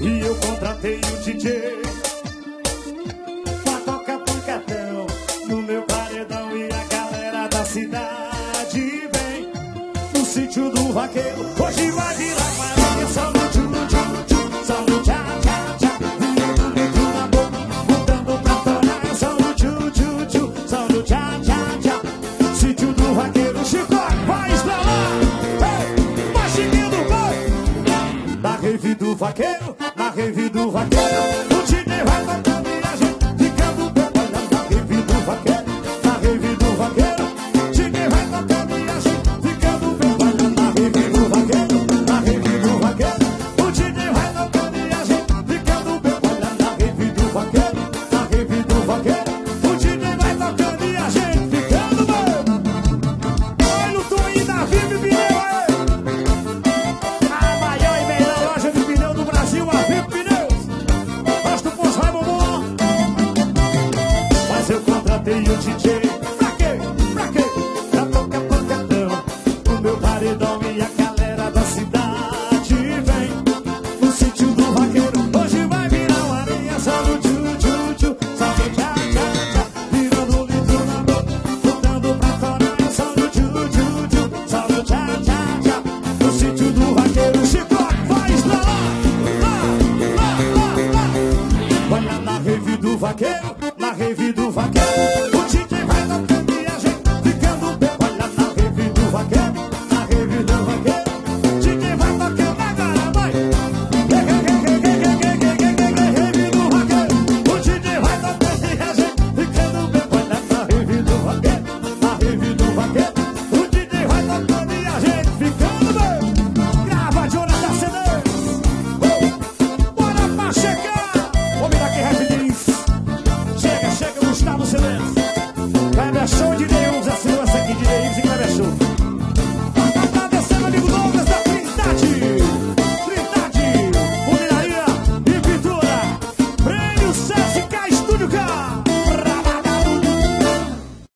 contratei o DJ Pra tocar pancadão No meu paredão. E a galera da cidade vem No sítio do vaqueiro. Hoje vai virar paredão Só no tchu, tchu, tchu Só no tchá, tchá, tchá. Vindo dentro na boca Mudando pra torar. Só no tchu, tchu, tchu Só no tchá, tchá, tchá. Sítio do vaqueiro Chico, vai estralar Ei, vai seguindo, vai. Na rave do vaqueiro Na rave do vaqueiro e o DJ. Pra quê? Pra quê? Pra tocar pancadão. O meu paredão e a galera da cidade vem. No sítio do vaqueiro. Hoje vai virar uma areia só no tchu tchu tchu. Só no tchá tchá tchá. Virando o litro na boca, Voltando pra fora. Só no tchu tchu tchu. Só no tchá tchá tchá. No sítio do vaqueiro. Chico, vai lá. Lá, lá, lá, lá. Olha na rave do vaqueiro revido vaqueiro.